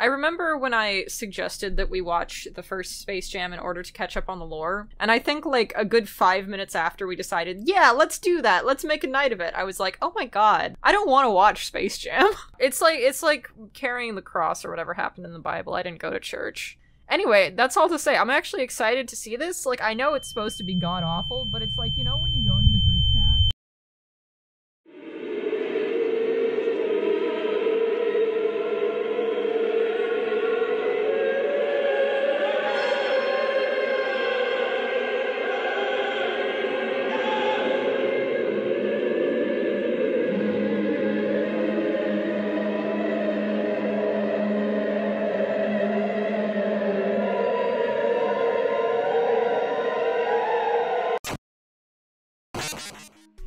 I remember when I suggested that we watch the first Space Jam in order to catch up on the lore, and I think like a good five minutes after we decided, yeah, let's do that, let's make a night of it, I was like, oh my god, I don't want to watch Space Jam. it's like it's like carrying the cross or whatever happened in the Bible. I didn't go to church. Anyway, that's all to say. I'm actually excited to see this. Like, I know it's supposed to be god awful, but it's like, you know, when you go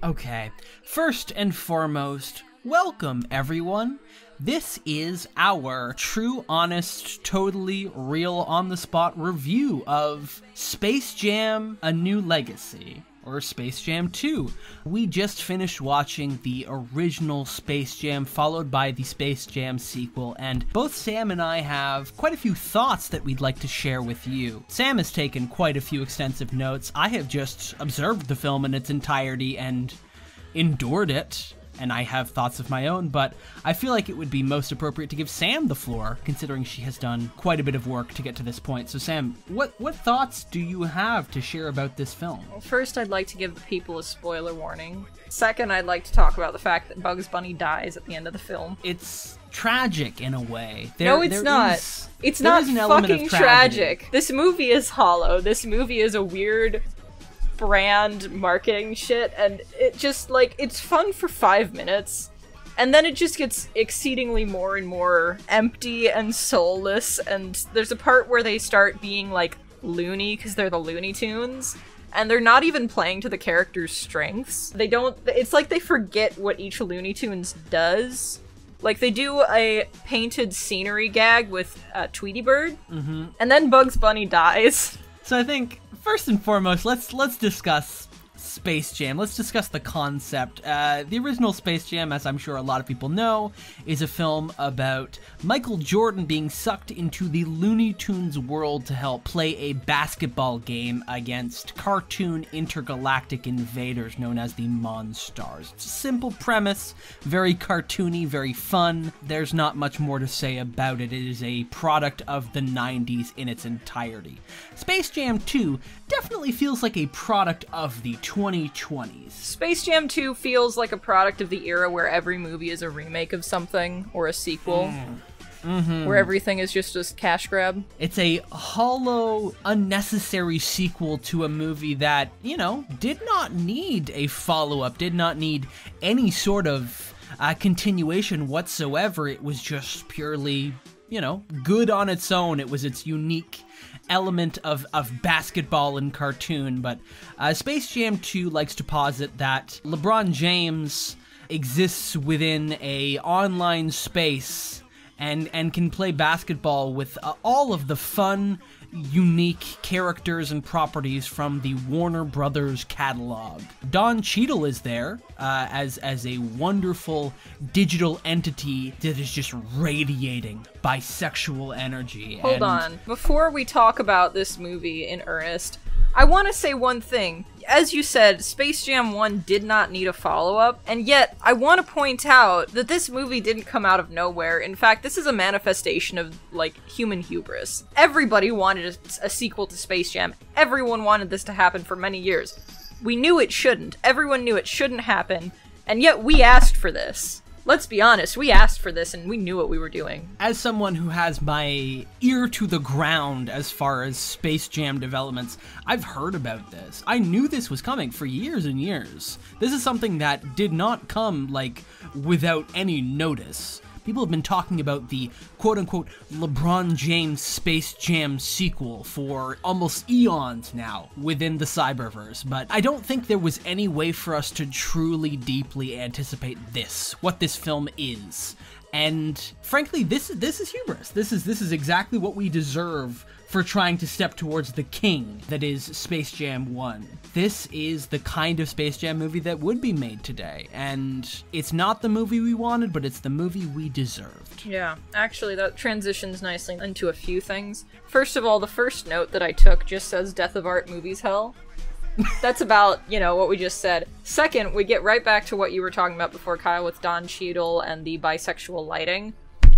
Okay, first and foremost, welcome everyone. This is our true, honest, totally real on the spot review of Space Jam A New Legacy. Or Space Jam 2. We just finished watching the original Space Jam, followed by the Space Jam sequel, and both Sam and I have quite a few thoughts that we'd like to share with you. Sam has taken quite a few extensive notes. I have just observed the film in its entirety and endured it, and I have thoughts of my own, but I feel like it would be most appropriate to give Sam the floor, considering she has done quite a bit of work to get to this point. So, Sam, what, what thoughts do you have to share about this film? Well, first, I'd like to give the people a spoiler warning. Second, I'd like to talk about the fact that Bugs Bunny dies at the end of the film. It's tragic in a way. no, it's there not. is- it's not fucking tragic. This movie is hollow. This movie is a weird brand marketing shit, and it just like it's fun for five minutes. And then it just gets exceedingly more and more empty and soulless. And there's a part where they start being like loony because they're the Looney Tunes. And they're not even playing to the characters' strengths. They don't. It's like they forget what each Looney Tunes does. Like they do a painted scenery gag with uh, Tweety Bird, Mm-hmm. and then Bugs Bunny dies. So I think first and foremost, let's let's discuss Space Jam. Let's discuss the concept. Uh, the original Space Jam, as I'm sure a lot of people know, is a film about Michael Jordan being sucked into the Looney Tunes world to help play a basketball game against cartoon intergalactic invaders known as the Monstars. It's a simple premise, very cartoony, very fun. There's not much more to say about it. It is a product of the 90s in its entirety. Space Jam 2 definitely feels like a product of the 2020s. Space Jam 2 feels like a product of the era where every movie is a remake of something or a sequel. Where everything is just a cash grab. It's a hollow, unnecessary sequel to a movie that, you know, did not need a follow up, did not need any sort of uh, continuation whatsoever. It was just purely, you know, good on its own. It was its unique element of, of basketball and cartoon. But uh, Space Jam 2 likes to posit that LeBron James exists within a online space and and can play basketball with uh, all of the fun, unique characters and properties from the Warner Brothers catalog. Don Cheadle is there uh, as as a wonderful digital entity that is just radiating bisexual energy. Hold and- on. Before we talk about this movie in earnest, I want to say one thing. As you said, Space Jam 1 did not need a follow up, and yet I want to point out that this movie didn't come out of nowhere. In fact, this is a manifestation of, like, human hubris. Everybody wanted a, a sequel to Space Jam. Everyone wanted this to happen for many years. We knew it shouldn't. Everyone knew it shouldn't happen, and yet we asked for this. Let's be honest, we asked for this and we knew what we were doing. as someone who has my ear to the ground as far as Space Jam developments, I've heard about this. I knew this was coming for years and years. This is something that did not come, like, without any notice. People have been talking about the quote unquote LeBron James Space Jam sequel for almost eons now within the Cyberverse, but I don't think there was any way for us to truly deeply anticipate this, what this film is. And frankly, this this is hubris. This is this is exactly what we deserve for trying to step towards the king that is Space Jam 1. This is the kind of Space Jam movie that would be made today, and it's not the movie we wanted, but it's the movie we deserved. Yeah, actually, that transitions nicely into a few things. First of all, the first note that I took just says Death of Art Movies Hell. That's about, you know, what we just said. Second, we get right back to what you were talking about before, Kyle, with Don Cheadle and the bisexual lighting.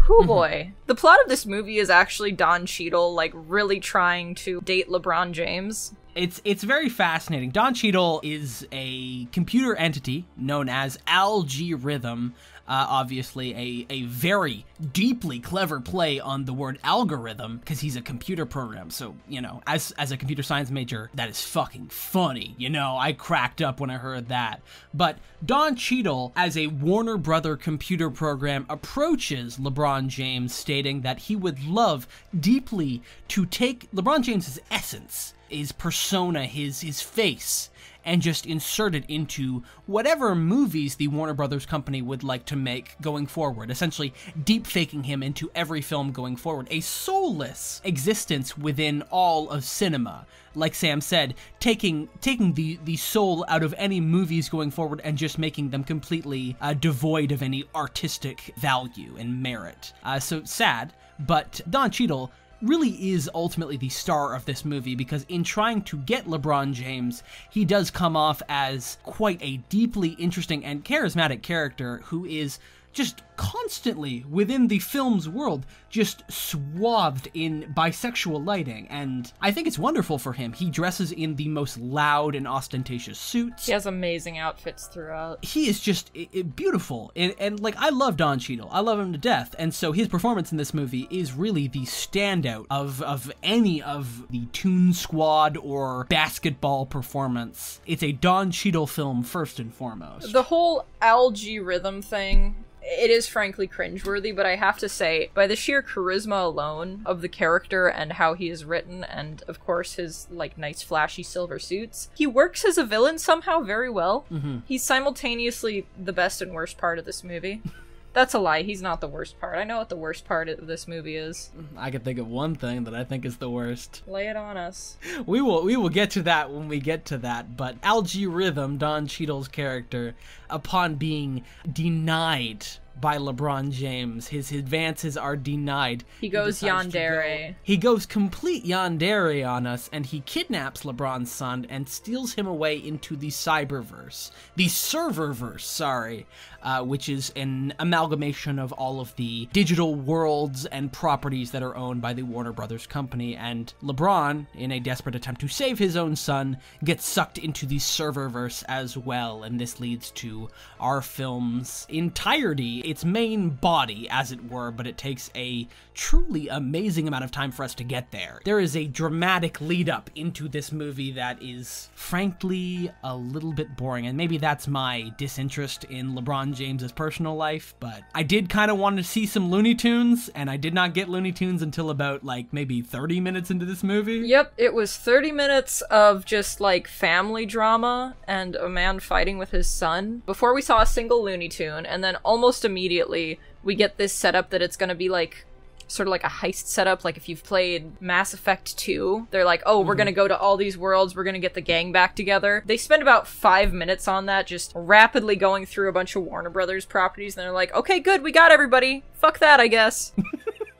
Oh boy. the plot of this movie is actually Don Cheadle, like, really trying to date LeBron James. It's it's very fascinating. Don Cheadle is a computer entity known as Al-G Rhythm. Uh, obviously, a, a very deeply clever play on the word algorithm because he's a computer program. So, you know, as, as a computer science major, that is fucking funny. You know, I cracked up when I heard that. But Don Cheadle, as a Warner Brother computer program, approaches LeBron James, stating that he would love deeply to take LeBron James's essence, his persona, his his face, and just insert it into whatever movies the Warner Brothers company would like to make going forward, essentially deep faking him into every film going forward. A soulless existence within all of cinema. Like Sam said, taking taking the, the soul out of any movies going forward and just making them completely uh, devoid of any artistic value and merit. Uh, so sad, but Don Cheadle really is ultimately the star of this movie because in trying to get LeBron James, he does come off as quite a deeply interesting and charismatic character who is just constantly within the film's world, just swathed in bisexual lighting. And I think it's wonderful for him. He dresses in the most loud and ostentatious suits. He has amazing outfits throughout. He is just i- i- beautiful. And, and like, I love Don Cheadle. I love him to death. And so his performance in this movie is really the standout of, of any of the Toon Squad or basketball performance. It's a Don Cheadle film first and foremost. The whole Al-G Rhythm thing it is frankly cringeworthy, but I have to say, by the sheer charisma alone of the character and how he is written, and of course his like nice flashy silver suits, he works as a villain somehow very well. Mm-hmm. He's simultaneously the best and worst part of this movie. That's a lie. He's not the worst part. I know what the worst part of this movie is. I can think of one thing that I think is the worst. Lay it on us. We will we will get to that when we get to that. But Al-G Rhythm, Don Cheadle's character, upon being denied by LeBron James, his advances are denied. He goes to yandere. go- He goes complete yandere on us, and he kidnaps LeBron's son and steals him away into the cyberverse, the serververse. Sorry, uh, which is an amalgamation of all of the digital worlds and properties that are owned by the Warner Brothers company. And LeBron, in a desperate attempt to save his own son, gets sucked into the serververse as well. And this leads to our film's entirety, its main body, as it were, but it takes a truly amazing amount of time for us to get there. There is a dramatic lead up into this movie that is, frankly, a little bit boring. And maybe that's my disinterest in LeBron James's personal life, but I did kind of want to see some Looney Tunes, and I did not get Looney Tunes until about like maybe 30 minutes into this movie. Yep, it was 30 minutes of just like family drama and a man fighting with his son before we saw a single Looney Tune, and then almost immediately we get this setup that it's gonna be like sort of like a heist setup. Like if you've played Mass Effect 2, they're like, oh, we're mm-hmm. gonna go to all these worlds, we're gonna get the gang back together. They spend about five minutes on that, just rapidly going through a bunch of Warner Brothers properties, and they're like, okay, good, we got everybody. Fuck that, I guess.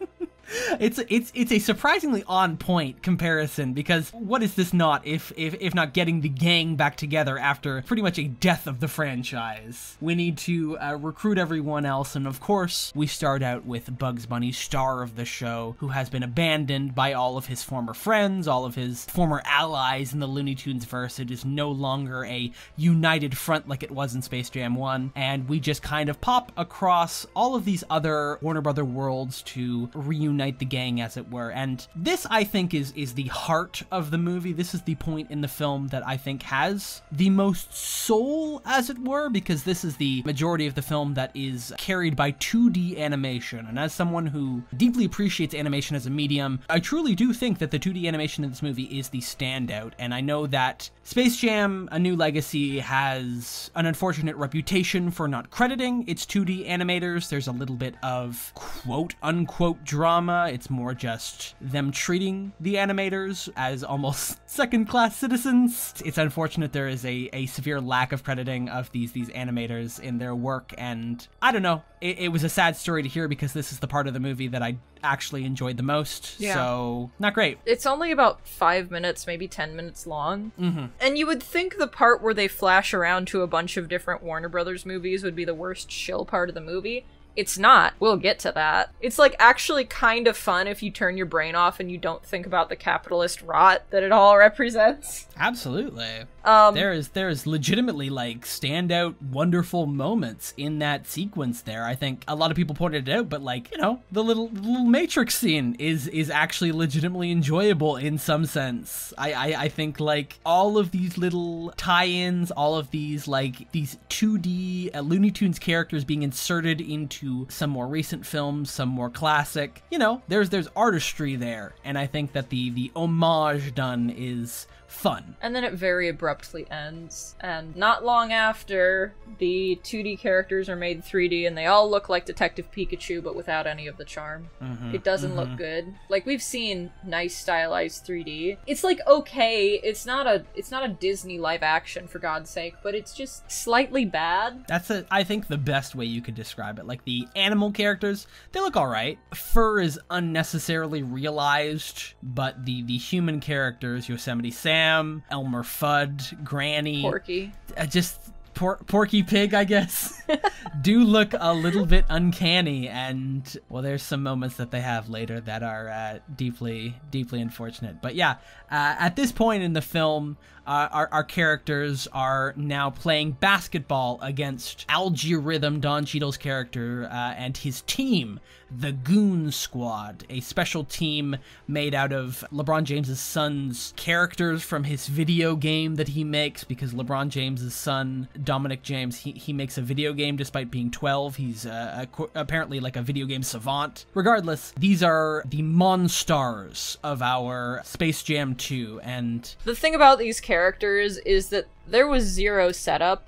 it's it's it's a surprisingly on point comparison because what is this not if if if not getting the gang back together after pretty much a death of the franchise? We need to uh, recruit everyone else, and of course we start out with Bugs Bunny, star of the show, who has been abandoned by all of his former friends, all of his former allies in the Looney Tunes verse. It is no longer a united front like it was in Space Jam One, and we just kind of pop across all of these other Warner Brother worlds to reunite the gang as it were. And this i think is is the heart of the movie. This is the point in the film that i think has the most soul as it were because this is the majority of the film that is carried by 2d animation. And as someone who deeply appreciates animation as a medium i truly do think that the 2d animation in this movie is the standout. And i know that space jam a new legacy has an unfortunate reputation for not crediting its 2d animators. There's a little bit of quote unquote drama It's more just them treating the animators as almost second class citizens. It's unfortunate there is a, a severe lack of crediting of these these animators in their work, and I don't know. It, it was a sad story to hear because this is the part of the movie that I actually enjoyed the most. Yeah. So not great. It's only about five minutes, maybe ten minutes long. Mm-hmm. And you would think the part where they flash around to a bunch of different Warner Brothers movies would be the worst shill part of the movie. It's not. We'll get to that. It's like actually kind of fun if you turn your brain off and you don't think about the capitalist rot that it all represents. Absolutely. Um, there is there is legitimately like standout wonderful moments in that sequence there. I think a lot of people pointed it out, but like, you know, the little little Matrix scene is is actually legitimately enjoyable in some sense. I I, I think like all of these little tie-ins, all of these like these 2D uh, Looney Tunes characters being inserted into some more recent films, some more classic. You know, there's there's artistry there, and I think that the the homage done is fun. And then it very abruptly ends. And not long after, the 2D characters are made 3D and they all look like Detective Pikachu but without any of the charm. Mm-hmm, It doesn't look good. Like we've seen nice stylized 3D. It's like okay, it's not a it's not a Disney live action for God's sake, but it's just slightly bad. That's a, I think the best way you could describe it. Like the animal characters, they look all right. Fur is unnecessarily realized, but the the human characters, Yosemite Sam, Elmer Fudd, Granny, Porky. uh, just por- Porky Pig, I guess, do look a little bit uncanny. And well, there's some moments that they have later that are uh, deeply, deeply unfortunate. But yeah, uh, at this point in the film, uh, our, our characters are now playing basketball against Al-G Rhythm, Don Cheadle's character, uh, and his team, the Goon Squad, a special team made out of LeBron James's son's characters from his video game that he makes because LeBron James's son, Dominic James, he, he makes a video game despite being 12. He's uh, a apparently like a video game savant. Regardless, these are the Monstars of our Space Jam 2, and The thing about these characters is that there was zero setup.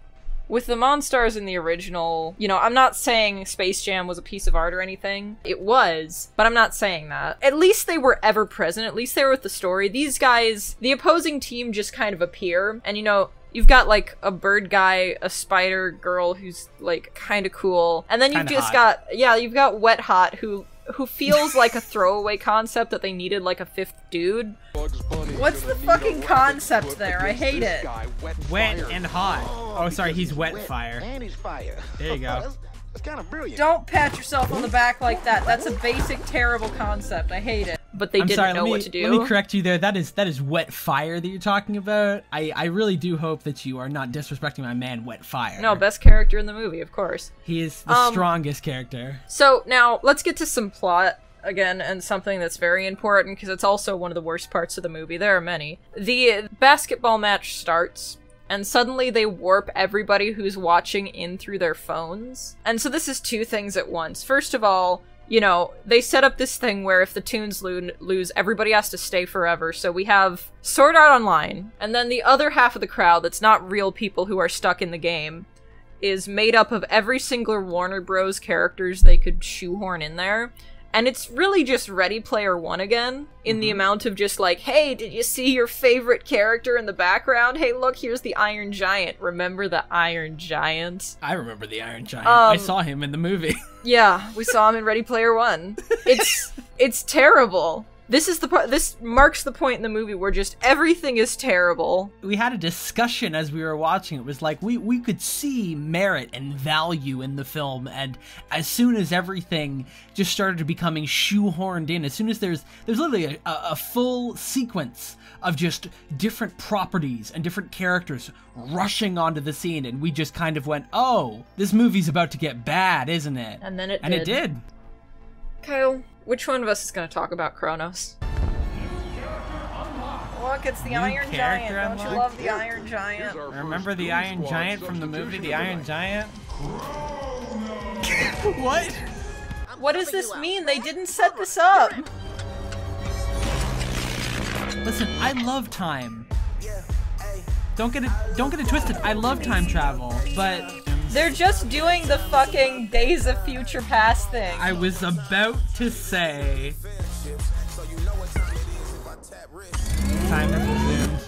With the Monstars in the original, you know, I'm not saying Space Jam was a piece of art or anything. It was, but I'm not saying that. At least they were ever present. At least they were with the story. These guys, the opposing team just kind of appear. And, you know, You've got like a bird guy, a spider girl who's like kind of cool, and then you've Kinda just hot. got yeah, you've got Wet Hot who who feels like a throwaway concept that they needed like a fifth dude. What's the fucking concept there? I hate it. Wet and hot. Oh, sorry, he's wet fire. And he's fire. There you go. That's, that's kind of brilliant. Don't pat yourself on the back like that. That's a basic terrible concept. I hate it. But they I'm didn't sorry, know me, what to do. Let me correct you there. That is that is wet fire that you're talking about. I, I really do hope that you are not disrespecting my man, Wet Fire. no, best character in the movie, of course. he is the Um, strongest character. So now let's get to some plot again and something that's very important because it's also one of the worst parts of the movie. There are many. The basketball match starts and suddenly they warp everybody who's watching in through their phones. And so this is two things at once. First of all, you know, they set up this thing where if the tunes lo- lose, everybody has to stay forever. So we have Sword Art Online, and then the other half of the crowd that's not real people who are stuck in the game is made up of every single Warner Bros. characters they could shoehorn in there. And it's really just Ready Player One again, in the amount of just like, hey, did you see your favorite character in the background? Hey, look, here's the Iron Giant. Remember the Iron Giant? I remember the Iron Giant. I Um, saw him in the movie. Yeah, we saw him in Ready Player One. It's it's terrible. This is the part. This marks the point in the movie where just everything is terrible. we had a discussion as we were watching. It was like we we could see merit and value in the film, and as soon as everything just started becoming shoehorned in, as soon as there's there's literally a, a full sequence of just different properties and different characters rushing onto the scene, and we just kind of went, "Oh, this movie's about to get bad, isn't it?" And then it and did. it did. Kyle, which one of us is going to talk about Chronos? Look, it's the New Iron Giant. character Don't you love the Iron Giant? Remember the Iron Giant from the movie, The Iron Giant? what? What does this mean? They didn't set this up. Listen, I love time. Don't get it don't get it twisted. I love time travel, but They're just doing the fucking Days of Future Past thing. I was about to say resumed.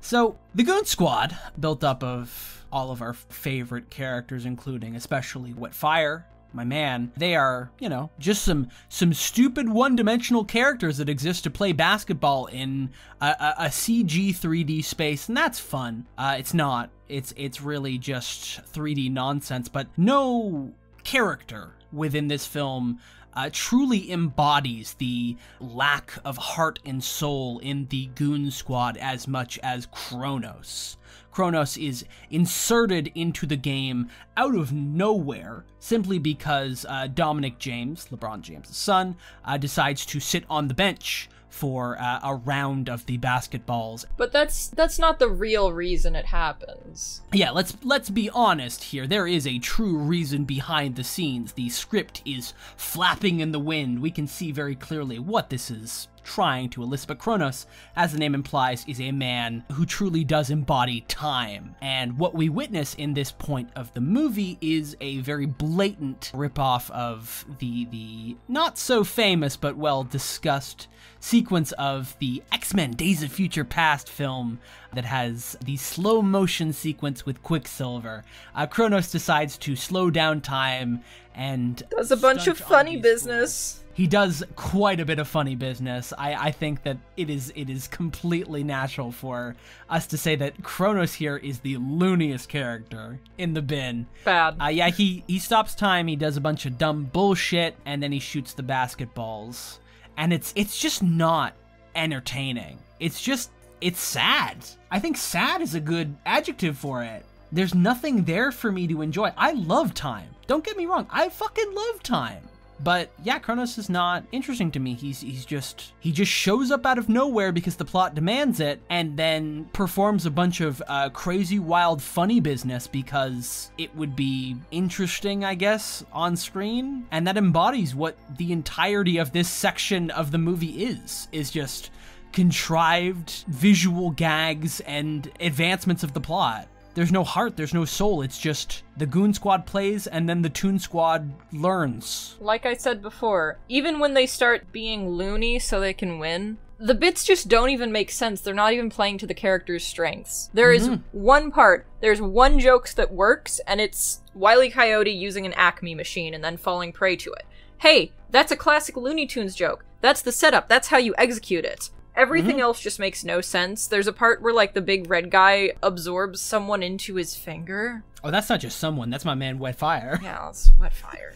So, the Goon Squad, built up of all of our favorite characters, including especially Wetfire, my man, they are, you know, just some some stupid one-dimensional characters that exist to play basketball in a, a, a CG 3D space, and that's fun. Uh, it's not. It's it's really just 3D nonsense, but no character within this film uh, truly embodies the lack of heart and soul in the Goon Squad as much as Chronos. Chronos is inserted into the game out of nowhere simply because uh, Dominic James, LeBron James' son, uh, decides to sit on the bench for uh, a round of the basketballs. But that's that's not the real reason it happens. Yeah, let's let's be honest here. There is a true reason behind the scenes. The script is flapping in the wind. We can see very clearly what this is trying to elicit. But Chronos, as the name implies, is a man who truly does embody time. And what we witness in this point of the movie is a very blatant ripoff of the the not so famous but well discussed sequence of the X-Men Days of Future Past film that has the slow motion sequence with Quicksilver. Uh, Chronos decides to slow down time and does a bunch of funny business. Fools. He does quite a bit of funny business. I, I think that it is it is completely natural for us to say that Chronos here is the looniest character in the bin. Bad. Uh, yeah, he he stops time. He does a bunch of dumb bullshit, and then he shoots the basketballs and it's it's just not entertaining. It's just it's sad. I think sad is a good adjective for it. There's nothing there for me to enjoy. I love time. Don't get me wrong. I fucking love time. But yeah, Chronos is not interesting to me. He's he's just he just shows up out of nowhere because the plot demands it, and then performs a bunch of uh, crazy, wild, funny business because it would be interesting, I guess, on screen, and that embodies what the entirety of this section of the movie is. Is just contrived visual gags and advancements of the plot there's no heart, there's no soul. It's just the Goon Squad plays and then the Toon Squad learns. Like I said before, even when they start being loony so they can win, the bits just don't even make sense. They're not even playing to the character's strengths. There mm-hmm. is one part, there's one joke that works, and it's Wiley Coyote using an Acme machine and then falling prey to it. Hey, that's a classic Looney Tunes joke. That's the setup. That's how you execute it. Everything mm-hmm. else just makes no sense. There's a part where like the big red guy absorbs someone into his finger. Oh, that's not just someone. That's my man Wetfire. Yeah, that's Wetfire.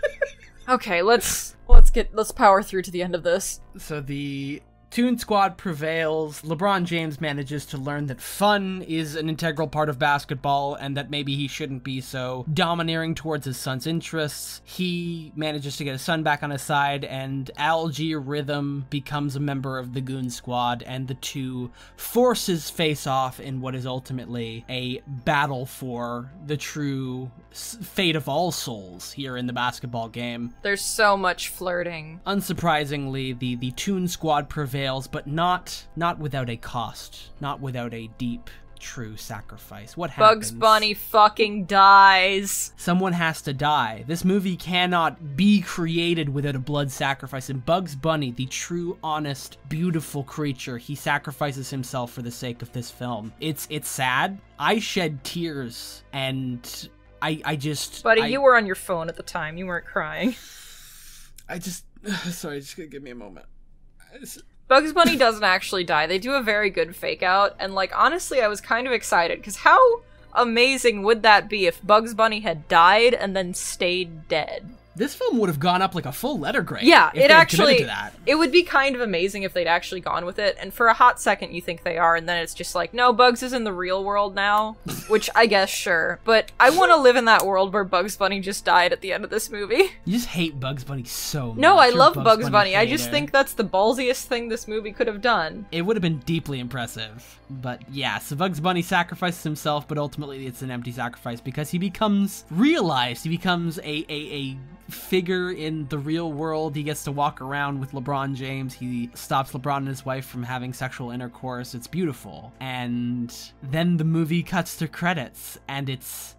okay, let's let's get let's power through to the end of this. So the Toon Squad prevails. LeBron James manages to learn that fun is an integral part of basketball and that maybe he shouldn't be so domineering towards his son's interests. He manages to get his son back on his side, and Al-G Rhythm becomes a member of the Goon Squad, and the two forces face off in what is ultimately a battle for the true fate of all souls here in the basketball game. There's so much flirting. Unsurprisingly, the, the Toon Squad prevails but not not without a cost, not without a deep true sacrifice. What happens? Bugs Bunny fucking dies. Someone has to die. This movie cannot be created without a blood sacrifice. And Bugs Bunny, the true, honest, beautiful creature, he sacrifices himself for the sake of this film. It's it's sad. I shed tears and I I just Buddy, I, you were on your phone at the time. You weren't crying. I just sorry, just gonna give me a moment. Bugs Bunny doesn't actually die. They do a very good fake out, and like honestly, I was kind of excited because how amazing would that be if Bugs Bunny had died and then stayed dead? This film would have gone up like a full letter grade. Yeah, it actually it would be kind of amazing if they'd actually gone with it. And for a hot second, you think they are, and then it's just like, no, Bugs is in the real world now, which I guess sure. But I want to live in that world where Bugs Bunny just died at the end of this movie. You just hate Bugs Bunny so much. No, I You're love Bugs, Bugs Bunny. Bunny I just think that's the ballsiest thing this movie could have done. It would have been deeply impressive. But yeah, so Bugs Bunny sacrifices himself, but ultimately it's an empty sacrifice because he becomes realized. He becomes a a, a figure in the real world. He gets to walk around with LeBron James. He stops LeBron and his wife from having sexual intercourse. It's beautiful. And then the movie cuts to credits and it's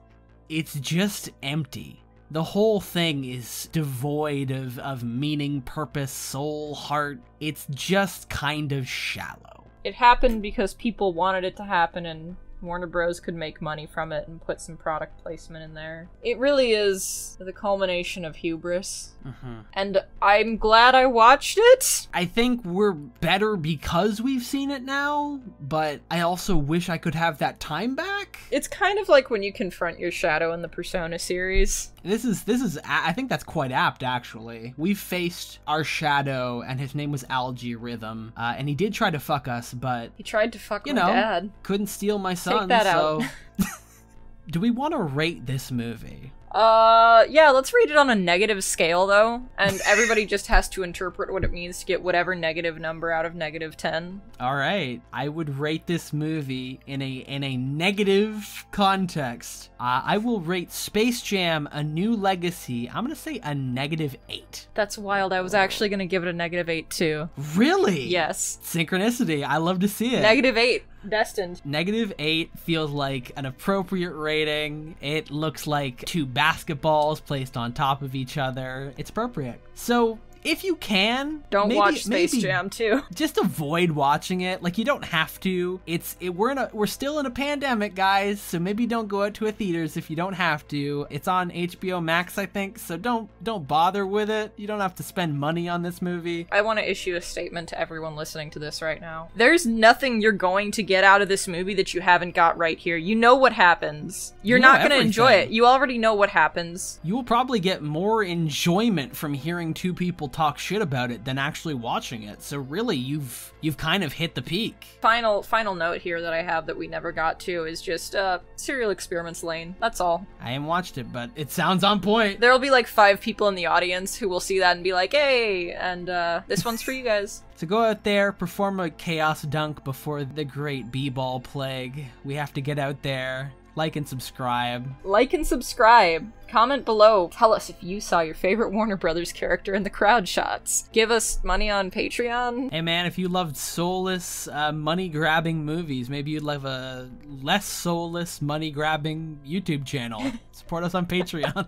it's just empty. The whole thing is devoid of, of meaning, purpose, soul, heart. It's just kind of shallow. It happened because people wanted it to happen and Warner Bros. could make money from it and put some product placement in there. It really is the culmination of hubris. Mm-hmm. And I'm glad I watched it. I think we're better because we've seen it now, but I also wish I could have that time back. It's kind of like when you confront your shadow in the Persona series. This is this is I think that's quite apt actually. We faced our shadow and his name was Al-G Rhythm, uh, and he did try to fuck us, but He tried to fuck you my know dad. couldn't steal my son. That so out. do we want to rate this movie? Uh, yeah, let's rate it on a negative scale though, and everybody just has to interpret what it means to get whatever negative number out of negative 10. All right, I would rate this movie in a in a negative context. Uh, I will rate Space Jam: A New Legacy. I'm gonna say a negative eight. That's wild. I was actually gonna give it a negative 8 too. Really? Yes. Synchronicity. I love to see it. Negative 8. Destined. Negative 8 feels like an appropriate rating. It looks like two basketballs placed on top of each other. It's appropriate. So, if you can, Don't maybe- watch Space maybe Jam too. Just avoid watching it. Like you don't have to. It's it, we're in a we're still in a pandemic, guys. So maybe don't go out to a theaters if you don't have to. It's on HBO Max, I think. So don't don't bother with it. You don't have to spend money on this movie. I want to issue a statement to everyone listening to this right now. There's nothing you're going to get out of this movie that you haven't got right here. You know what happens. You're You not going to enjoy it. You already know what happens. You will probably get more enjoyment from hearing two people talk shit about it than actually watching it. So really, you've you've kind of hit the peak. Final final note here that I have that we never got to is just uh Serial Experiments Lain. That's all. I haven't watched it, but it sounds on point. There'll be like 5 people in the audience who will see that and be like, "Hey, and uh this one's for you guys." So go out there, perform a chaos dunk before the great b-ball plague. We have to get out there, like and subscribe. Like and subscribe. Comment below. Tell us if you saw your favorite Warner Brothers character in the crowd shots. Give us money on Patreon. Hey man, if you loved soulless, uh, money-grabbing movies, maybe you'd love a less soulless, money-grabbing YouTube channel. Support us on Patreon.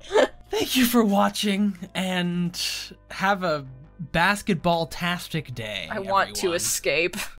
Thank you for watching, and have a basketball-tastic day. I want to escape.